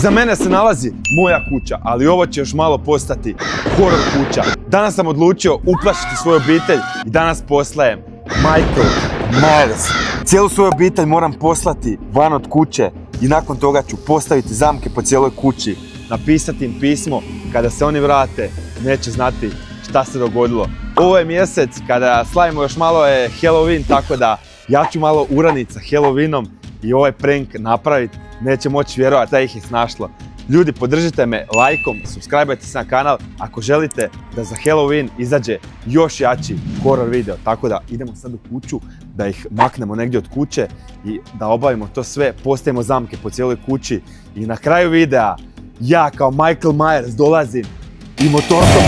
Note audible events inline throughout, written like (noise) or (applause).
Iza mene se nalazi moja kuća, ali ovo će još malo postati horror kuća. Danas sam odlučio uplašiti svoju obitelj i danas poslajem Michael Myers. Cijelu svoju obitelj moram poslati van od kuće i nakon toga ću postaviti zamke po cijeloj kući, napisati im pismo. Kada se oni vrate, neće znati šta se dogodilo. Ovo je mjesec kada slavimo još malo je Halloween, tako da ja ću malo uraniti sa Halloweenom i ovaj prank napraviti. Neće moći vjerovati da ih je snašlo. Ljudi, podržite me lajkom, subscribeajte se na kanal ako želite da za Halloween izađe još jači horror video. Tako da idemo sad u kuću, da ih maknemo negdje od kuće i da obavimo to sve, postavimo zamke po cijeloj kući i na kraju videa ja kao Michael Myers dolazim i motorkom.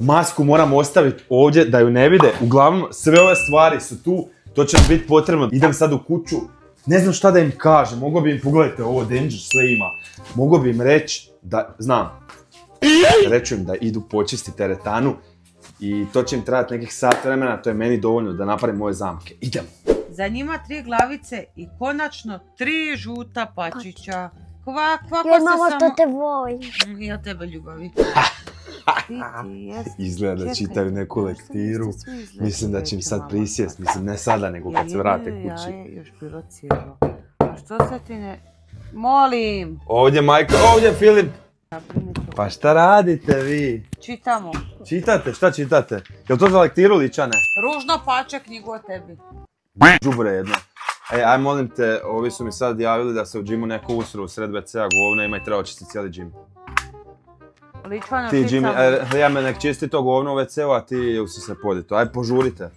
Masku moram ostaviti ovdje da ju ne vide. Uglavnom, sve ove stvari su tu, to će biti potrebno. Idem sad u kuću, ne znam šta da im kažem, mogo bi im, pogledajte ovo, Danger sve ima. Mogo bi im reći da, znam, reću im da idu počistiti teretanu i to će im trebati nekih sat vremena, to je meni dovoljno da napravim moje zamke. Idemo. Za njima tri glavice i konačno tri žuta pačića. Kva, kva, Jer mama što te voli. Mm, Ja tebe ljubavi. Jes. Izgleda da čitaju neku lektiru. Mislim da će im sad mama. prisjest, mislim ne sada nego kad se vrate kući. Ja je još bilo cijelo. A što se ti ne... Molim. Ovdje Michael, ovdje Filip. Pa šta radite vi? Čitamo. Čitate, šta čitate? Jel to za lektiru ličane? Ružno pače knjigu o tebi. Đubre jedno. Ej, aj molim te, ovi su mi sad javili da se u džimu neko usru u sred WC-a govna ima i treba očistiti cijeli džim. Ličvano Ti. Jimmy, e, ja me nek čisti to govno u WC-u, a ti usi se podito. Aj požurite.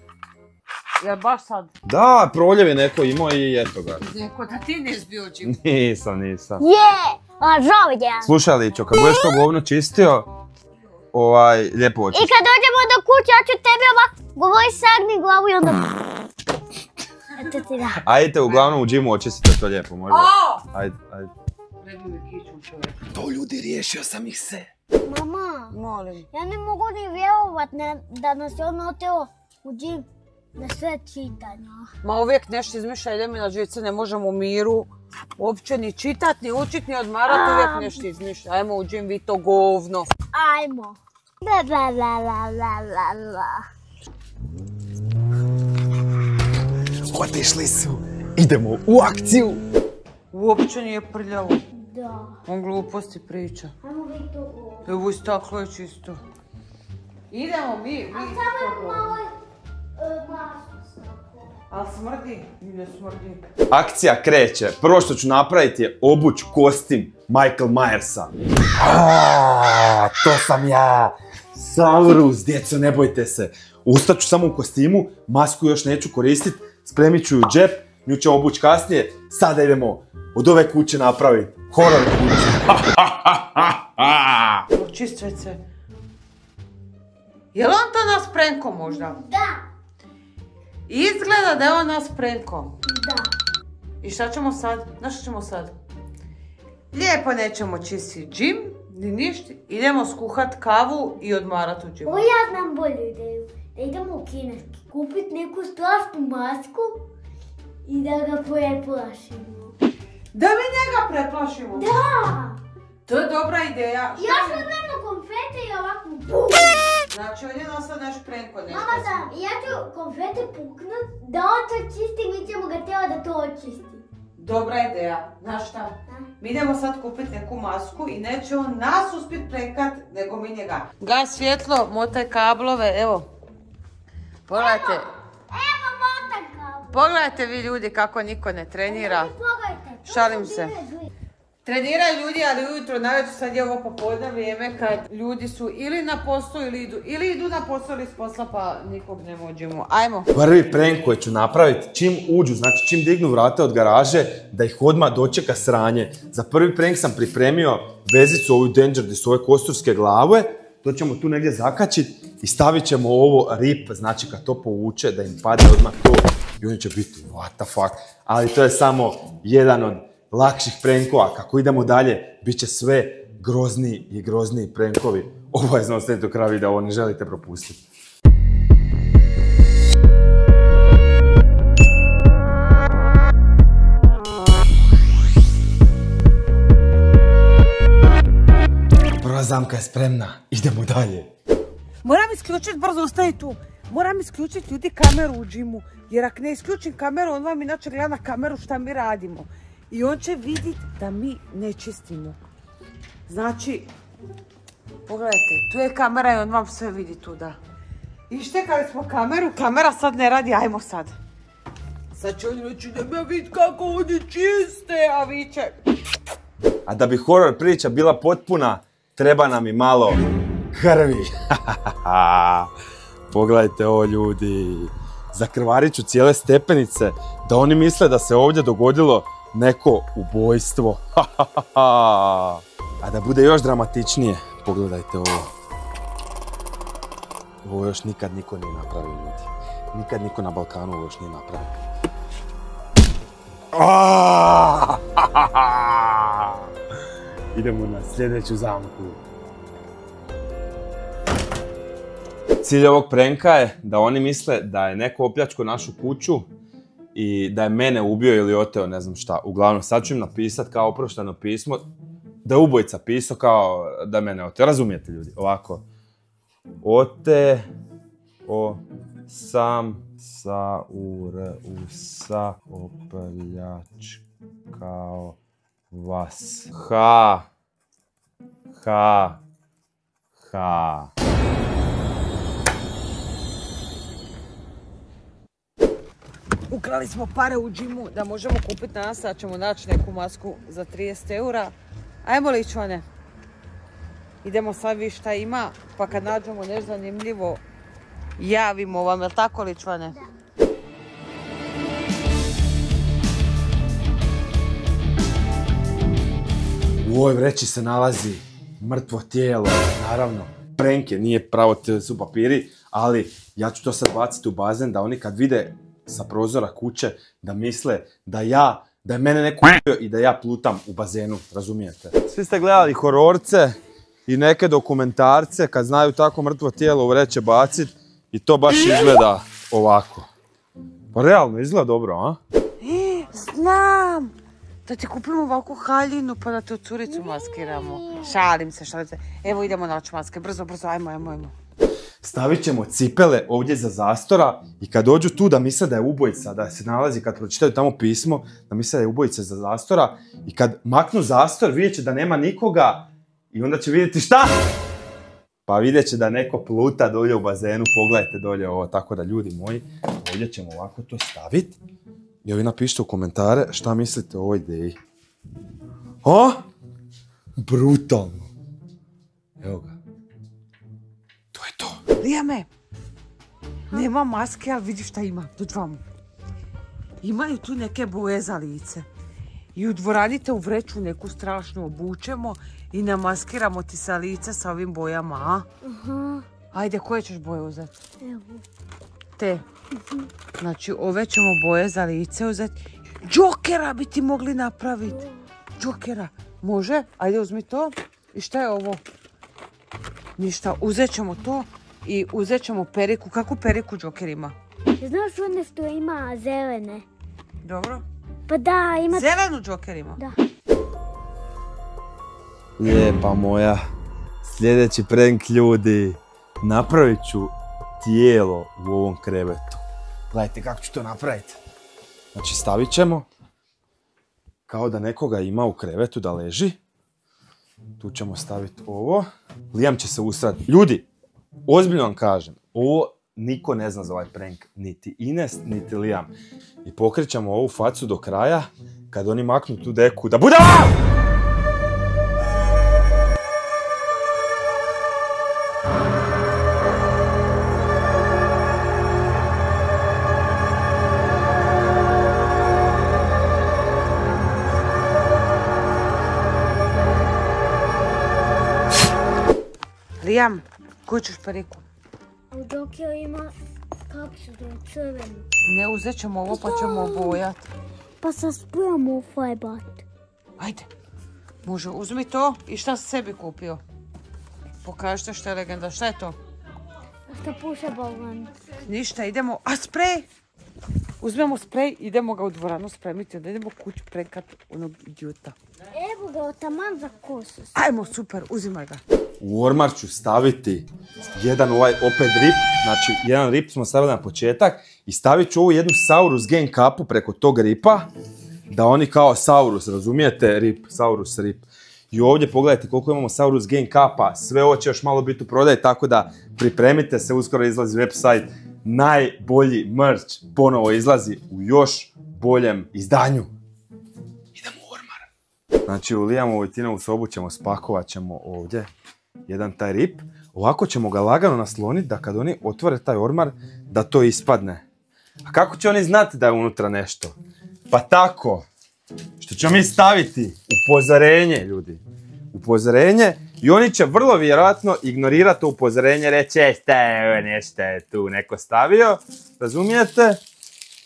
Jel baš sad? Da, proljev je neko imao i eto ga. Neko da ti nisi bio džimu. Nisam, nisam. Je! A žovdje. Slušaj Ličo, kad budeš to govno čistio, ovaj, lijepo I očisti. kad dođemo do kuće, ja ću tebi ovak govori sagni glavu i onda... Eto ti da. Ajde, uglavnom u džimu očistite to lijepo, možda. Ajde, ajde. To ljudi, riješio sam ih se. Mama, Molim. ja ne mogu ni vjerovat ne- da nas je on oteo u džim na sve čitanja. Ma uvijek nešto izmišlja, ide mi na žice, ne možemo u miru uopće ni čitat, ni učit, ni odmarat, uvijek nešto izmišlja. Ajmo u džim, vi to govno. Ajmo. La la la la la la la. Otišli su. Idemo u akciju. Uopće nije prljavo. Da. On gluposti priča. Ajmo vi to. Evo i staklo je čisto. Idemo mi, vi Samo malo e, masku stavko. Ali smrdi? Ne smrdi. Akcija kreće. Prvo što ću napraviti je obuć kostim Michael Myersa. Aaaa, to sam ja. Saurus, djeco, ne bojte se. Ustaću samo u kostimu, masku još neću koristit, spremit ću ju u džep, nju ću obuć kasnije. Sada idemo od ove kuće napraviti horror kuću. Čist WC. Jel on to nas prenko možda? Da. Izgleda da je on nas prenko. Da. I šta ćemo sad? Na što ćemo sad? Lijepo nećemo čistiti džim, ni ništa. Idemo skuhat kavu i odmarat u džimu. O, ja znam bolju ideju. Da idemo u kineski, kupit neku strašnu masku i da ga preplašimo. Da mi njega preplašimo? Da! To je dobra ideja. Ja sam damo konfete i ovako bum! Znači on je nas sad naš prenko nešto. Mama da, ja ću konfete puknut, da on to čisti, mi ćemo ga tijela da to očisti. Dobra ideja. Znaš šta? Mi idemo sad kupiti neku masku i neće on nas uspjet prekat, nego mi njega. Gas svjetlo, motaj kablove, evo. Pogledajte, Evo motaka! pogledajte vi ljudi kako niko ne trenira. Pogledajte. Šalim se. Treniraju ljudi, ali ujutro navečer sad je ovo popodne vrijeme kad ljudi su ili na poslu ili idu, ili idu na posao ili s posla pa nikog ne mođemo. Ajmo. Prvi prank koji ću napraviti, čim uđu, znači čim dignu vrata od garaže, da ih odmah dočeka sranje. Za prvi prank sam pripremio vezicu ovu Danger su ove kosturske glave, to ćemo tu negdje zakačit i stavit ćemo ovo rip, znači kad to povuče, da im padne odmah to i oni će biti what the fuck. Ali to je samo jedan od lakših prankova. Kako idemo dalje, bit će sve grozniji i grozniji prenkovi. Obavezno ostavite do kraja videa, ovo ne želite propustiti. Prva zamka je spremna, idemo dalje. Moram isključiti brzo, ostaje tu. Moram isključiti ljudi kameru u džimu. Jer ako ne isključim kameru, on vam inače gleda na kameru šta mi radimo. I on će vidjeti da mi ne čistimo. Znači, pogledajte, tu je kamera i on vam sve vidi tu, da. I štekali smo kameru, kamera sad ne radi, ajmo sad. Sad će oni reći da me vidi kako oni čiste, a vi će... A da bi horor priča bila potpuna, treba nam i malo krvi. (laughs) Pogledajte ovo ljudi. Zakrvarit ću cijele stepenice da oni misle da se ovdje dogodilo neko ubojstvo. (laughs) A da bude još dramatičnije, pogledajte ovo. Ovo još nikad niko nije napravio ljudi. Nikad niko na Balkanu ovo još nije napravio. Idemo na sljedeću zamku. Cilj ovog prenka je da oni misle da je neko opljačko našu kuću i da je mene ubio ili oteo ne znam šta. Uglavnom, sad ću im napisat kao oprošteno pismo da je ubojica pisao kao da je mene oteo. Razumijete ljudi? Ovako. Ote o sam sa u r u sa opljačkao vas. Ha. Ha. Ha. Ukrali smo pare u džimu da možemo kupiti na nas, da ćemo naći neku masku za 30 eura. Ajmo ličvane. Idemo sad vidjeti šta ima, pa kad nađemo nešto zanimljivo, javimo vam, jel tako ličvane? U ovoj vreći se nalazi mrtvo tijelo, naravno. Prenke, nije pravo te su papiri, ali ja ću to sad baciti u bazen da oni kad vide sa prozora kuće da misle da ja, da je mene neko ubio i da ja plutam u bazenu, razumijete? Svi ste gledali hororce i neke dokumentarce kad znaju tako mrtvo tijelo u vreće bacit i to baš izgleda ovako. Pa realno izgleda dobro, a? E, znam! Da ti kupimo ovakvu haljinu pa da te u curicu maskiramo. Šalim se, šalim se. Evo idemo naći maske, brzo, brzo, ajmo, ajmo, ajmo. Stavit ćemo cipele ovdje za zastora i kad dođu tu da misle da je ubojica, da se nalazi, kad pročitaju tamo pismo, da misle da je ubojica za zastora i kad maknu zastor vidjet će da nema nikoga i onda će vidjeti šta? Pa vidjet će da neko pluta dolje u bazenu, pogledajte dolje ovo, tako da ljudi moji, ovdje ćemo ovako to staviti. I vi napišite u komentare šta mislite o ovoj ideji. A? Brutalno. Evo ga. To je to. Lijame, nema maske, ali vidi šta ima, dođi vamo. Imaju tu neke boje za lice. I u dvorani te u vreću neku strašnu obučemo i namaskiramo ti sa lice sa ovim bojama, a? Aha, Ajde, koje ćeš boje uzeti? evo. Te. Znači, ove ćemo boje za lice uzeti. Džokera bi ti mogli napraviti. Džokera. Može? Ajde, uzmi to. I šta je ovo? Ništa. Uzet ćemo to i uzet ćemo periku. Kakvu periku Džoker ima? Znaš one što ima zelene? Dobro. Pa da, ima... Zelenu Džoker ima. Da. Lijepa moja. Sljedeći prank ljudi. Napravit ću tijelo u ovom krevetu. Gledajte kako ću to napraviti. Znači stavit ćemo kao da nekoga ima u krevetu da leži. Tu ćemo staviti ovo. Lijam će se usrati. Ljudi, ozbiljno vam kažem, ovo niko ne zna za ovaj prank. Niti Ines, niti Lijam. I pokrećemo ovu facu do kraja kad oni maknu tu deku da bude Lijam, koju ćeš periku? U Džokiju ima kapsulu crvenu. Ne, uzet ćemo ovo pa ćemo obojat. Pa sa spujamo u fajbat. Ajde. Može, uzmi to i šta si sebi kupio? Pokažite što je legenda. Šta je to? Što puše balon. Ništa, idemo. A sprej! Uzmemo sprej, idemo ga u dvoranu spremiti, onda idemo kući prekat onog idiota. Evo ga, otaman za kosu. Ajmo, super, uzimaj ga. U ormar ću staviti jedan ovaj opet rip, znači jedan rip smo stavili na početak i stavit ću ovu jednu Saurus Gen kapu preko tog ripa, da oni kao Saurus, razumijete, rip, Saurus rip. I ovdje pogledajte koliko imamo Saurus Gen kapa, sve ovo će još malo biti u prodaji, tako da pripremite se, uskoro izlazi website, najbolji merch ponovo izlazi u još boljem izdanju. Idemo u ormar. Znači u Lijamovu i Tinovu sobu ćemo spakovat ćemo ovdje jedan taj rip. Ovako ćemo ga lagano nasloniti da kad oni otvore taj ormar, da to ispadne. A kako će oni znati da je unutra nešto? Pa tako, što ćemo mi staviti upozorenje, ljudi. Upozorenje i oni će vrlo vjerojatno ignorirati to upozorenje, reći, e, šta je nešto je tu neko stavio, razumijete?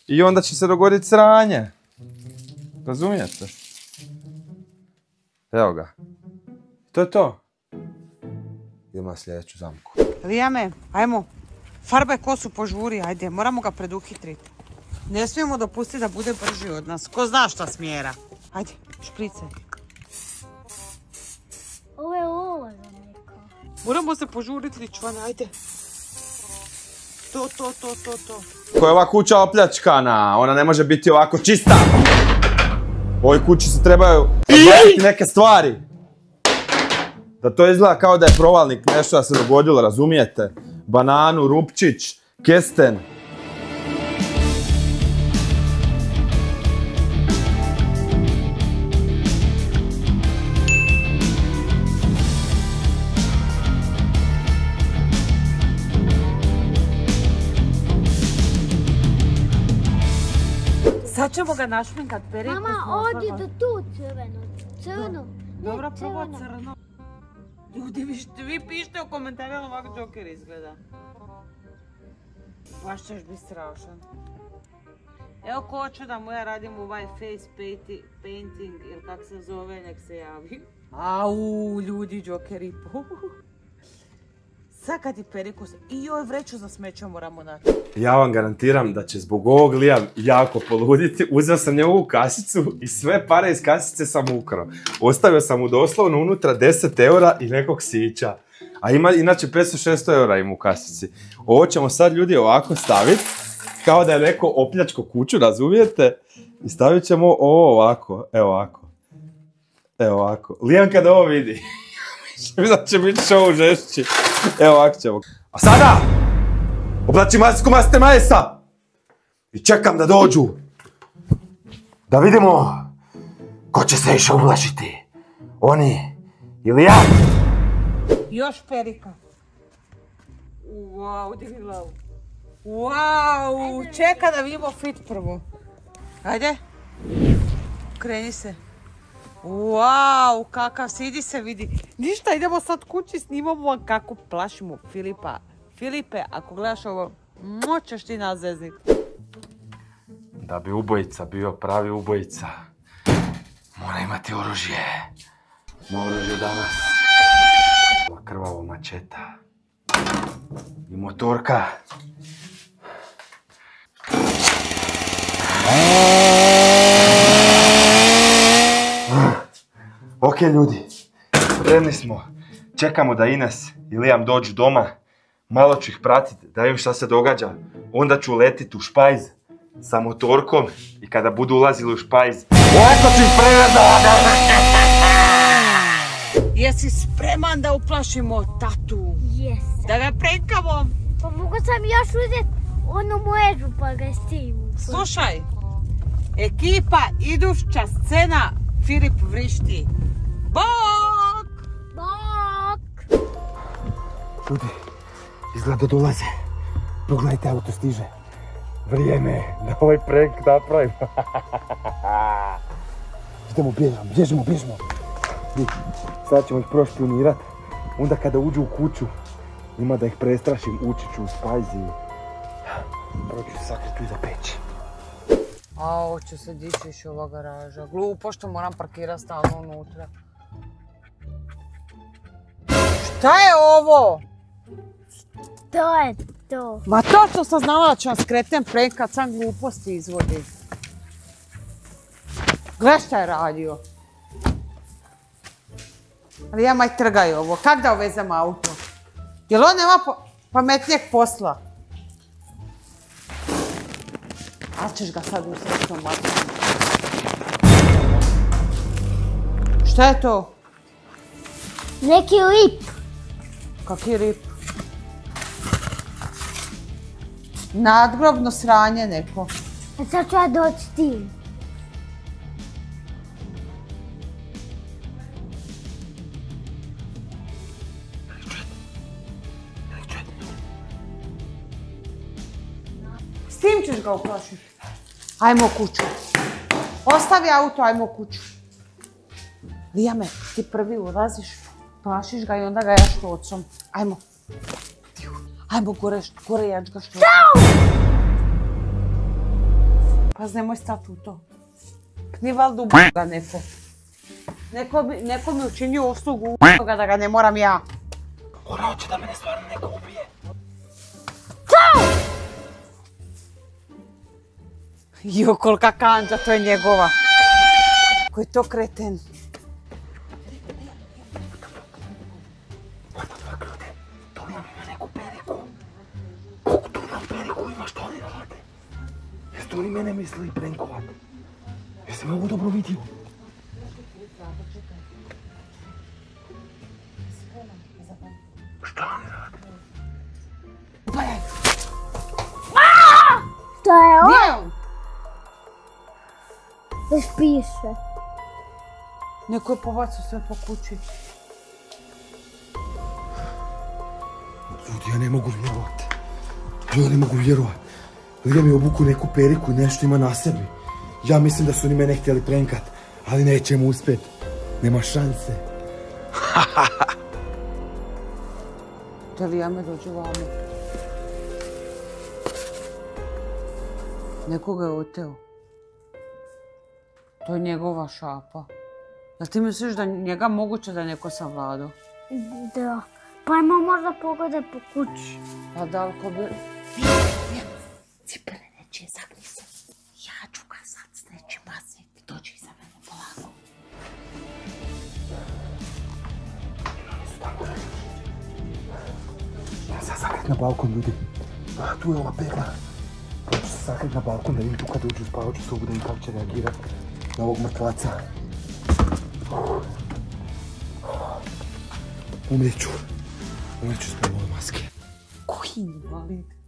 I onda će se dogoditi sranje. Razumijete? Evo ga. To je to. Idemo na sljedeću zamku. Lijame, ajmo. Farbaj kosu požuri, ajde, moramo ga preduhitriti. Ne smijemo dopustiti da bude brži od nas. Ko zna šta smjera. Ajde, špricaj. Ovo je ovo za neko. Moramo se požuriti, ličvane, ajde. To, to, to, to, to. Ko je ova kuća opljačkana, ona ne može biti ovako čista. U ovoj kući se trebaju neke stvari. Da to izgleda kao da je provalnik nešto da se dogodilo, razumijete? Bananu, rupčić, kesten. Sad ćemo ga našminkat, periku Mama, smo odi do tu crveno. Crno. Dobro, prvo crveno. Ljudi, vi, vi pišite u komentarima ovako Joker izgleda. Baš ćeš biti strašan. Evo ko hoće da mu ja radim ovaj face painti- painting ili kak se zove, nek se javi. Au, ljudi, Jokeri. Sad kad ti perikus, i joj vreću za smeće moramo naći. Ja vam garantiram da će zbog ovog Liam jako poluditi. Uzeo sam njegovu kasicu i sve pare iz kasice sam ukrao. Ostavio sam mu doslovno unutra 10 eura i nekog sića. A ima inače 500-600 eura ima u kasici. Ovo ćemo sad ljudi ovako staviti. Kao da je neko opljačko kuću, razumijete? I stavit ćemo ovo ovako, evo ovako. Evo ovako. Liam kada ovo vidi, da će biti show žešći. Evo ovako ćemo. A sada! Oblači masku master majesa! I čekam da dođu. Da vidimo ko će se više ublažiti. Oni ili ja. Još perika. Wow, digni glavu. Wow, čeka da vidimo fit prvo. Ajde. Kreni se. Wow, kakav si, idi se vidi. Ništa, idemo sad kući, snimamo vam kako plašimo Filipa. Filipe, ako gledaš ovo, moćeš ti nas zeznit. Da bi ubojica bio pravi ubojica, mora imati oružje. Mora oružje danas. Ova krvava mačeta. I motorka. Ok ljudi, spremni smo. Čekamo da Ines i Liam dođu doma. Malo ću ih pratiti, da vidim šta se događa. Onda ću letiti u špajz sa motorkom i kada budu ulazili u špajz, ovako ću ih. (laughs) Jesi spreman da uplašimo tatu? Jesam. Da ga prenkamo? Pa mogu sam još uzeti onu mrežu pa ga. Slušaj, ekipa iduća scena Filip vrišti. Bok! Bok! Ljudi, izgleda da dolaze. Pogledajte, auto stiže. Vrijeme je da ovaj prank napravimo. (laughs) Idemo, bježimo, bježimo, bježimo. Vidi, Sad ćemo ih prošpijunirat. Onda kada uđu u kuću, ima da ih prestrašim, ući ću u spajz i... Prvo ću se sakriti tu iza peći. A, hoće se dišiš ova garaža. Glupo što moram parkirati stalno unutra. Šta je ovo? To je to. Ma točno sam znala da ću vam skretnem prank kad sam gluposti izvodi. Gle šta je radio. Ali ja maj trgaj ovo. Kak da uvezem auto? Jel on nema pa- pametnijeg posla? Ali ćeš ga sad u srcu Šta je to? Neki lip. Kaki rip? Nadgrobno sranje neko. A sad ću ja doći s tim. S tim ćeš ga uplašiti. Ajmo kuću. Ostavi auto, ajmo kuću. Lijame, ti prvi ulaziš, plašiš ga i onda ga jaš ocom. Ajmo. Ajmo gore, gore jač ga što. Pa nemoj stati u to. Pni valjda u ga neko. Neko, bi, neko mi učinio uslugu u da ga ne moram ja. Ona hoće da mene stvarno neko ubije. Jo, kolika kanđa, to je njegova. Koji to kreten. Jeste oni mene mislili prankovat? Jesi me ovo dobro vidio? Šta oni rade? To je on. Gdje je on? Još piše. Neko je pobacio sve po kući. Ljudi, ja ne mogu vjerovat. Ja ne mogu vjerovat. Lija mi je obuku neku periku i nešto ima na sebi. Ja mislim da su oni mene htjeli prenkat, ali nećemo uspjet. Nema šanse. (laughs) Da li ja me dođe vamo? Nekoga je oteo. To je njegova šapa. Jel ti misliš da njega moguće da je neko savladao? Da. Pa ima možda pogode po kući. Pa da li ko bi... Cipeleneciğe saklısı. Ya çok asatsın için bahsetti. Doçayı zamanı falan. Sakit na balkon ljudi. A, tu je ova perna. Proći se sakrit na balkon da vidim tu kad uđu u spavaću sobu da im kako će reagirati na no, ovog mrtvaca. Umreću. Umreću s prvom maske. Koji invalid?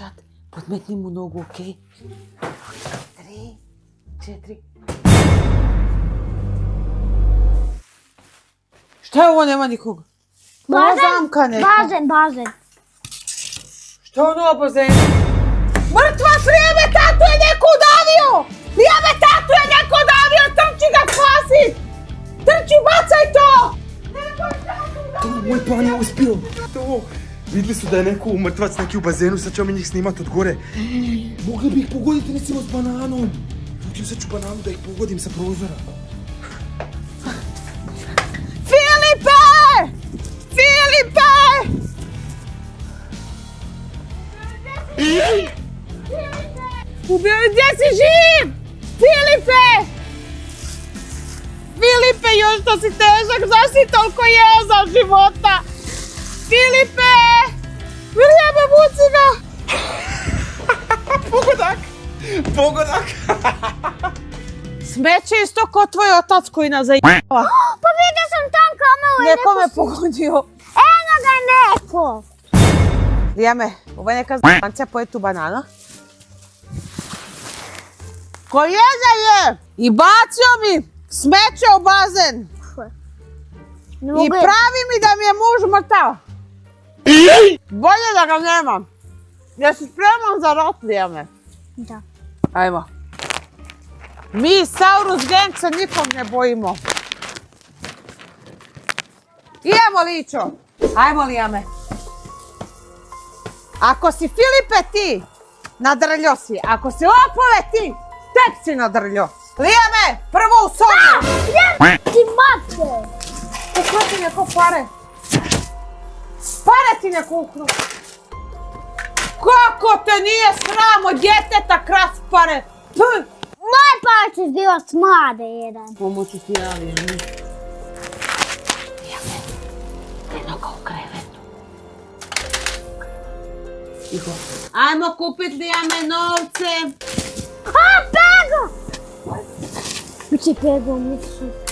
печат. Подметни му много, окей? Три, четири. Šta je ovo, nema nikoga? Bazen, zamka neka. Bazen, bazen. Što je ono obazen? Mrtva srijeba! Vidjeli su da je neko mrtvac neki u bazenu, sad ćemo mi njih snimat od gore. Mogli bi ih pogoditi recimo s bananom. Ljudi, sad ću bananu da ih pogodim sa prozora. Filipe! Filipe! Ubio, gdje si živ? Filipe! Filipe, još što si težak, zašto si toliko jeo za života? Filipe! Vrijeme, vuci ga! (laughs) Pogodak! Pogodak! Smeće isto ko tvoj otac koji nas zajebava. (gasps) Pa vidio sam tam kameru i Neko me pogodio. Eno ga neko! Lijeme, ovo je neka zbancija poje tu banana. Ko jeze je i bacio mi smeće u bazen. I pravi mi da mi je muž mrtav. Bolje da ga nemam. Jesi spreman za rat, Lijeme? Da. Ajmo. Mi Saurus Gang se nikog ne bojimo. Idemo, Ličo. Ajmo, Lijame. Ako si Filipe ti, nadrljo si. Ako si Opove ti, tek si nadrljo. Lijame, prvo u sobu. Ti mate! Kako ti neko pare? Pare ti neko ukru. Kako te nije sram od djeteta kras pare. Puh. Moje pare će zbio smade jedan. Pomoći ti javim. Eno ga u krevetu. Tiho. Ajmo kupit Lijane novce. A, pego! Biće pego, misli.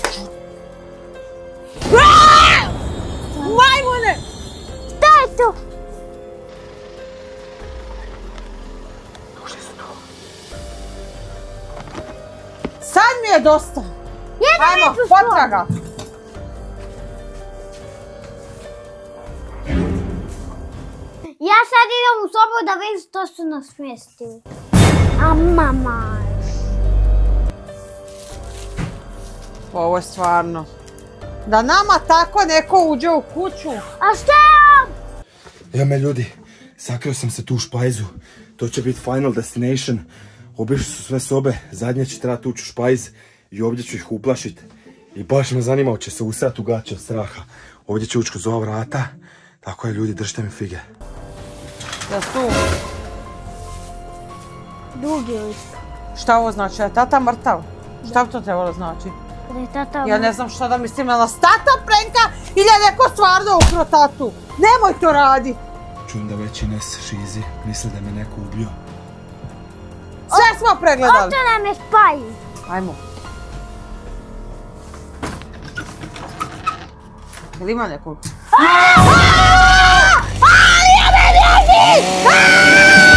Je dosta. Jedan Ajmo, potraga. Ja sad idem u sobu da vidim što su nas smjestili. A mama. Ovo je stvarno. Da nama tako neko uđe u kuću. A šta je on? Evo me ljudi, sakrio sam se tu u špajzu. To će biti final destination. Obišli su sve sobe, zadnje će trebati ući u špajz i ovdje ću ih uplašit. I baš me zanima, će se usrat u gaće od straha. Ovdje će ući kroz ova vrata. Tako je ljudi, držite mi fige. Da su. Dugi list. Šta ovo znači? Je tata mrtav? Šta bi to trebalo znači? Da je tata Ja ne znam šta da mislim, je nas tata prenka ili je neko stvarno ukro tatu? Nemoj to radi! Čujem da već Ines šizi, misle da me neko ubio. Sve smo pregledali. Ovdje nam je spaj. Ajmo. ကလေးမလည်းကိုအာအာလျာပဲလျာကြီးအာ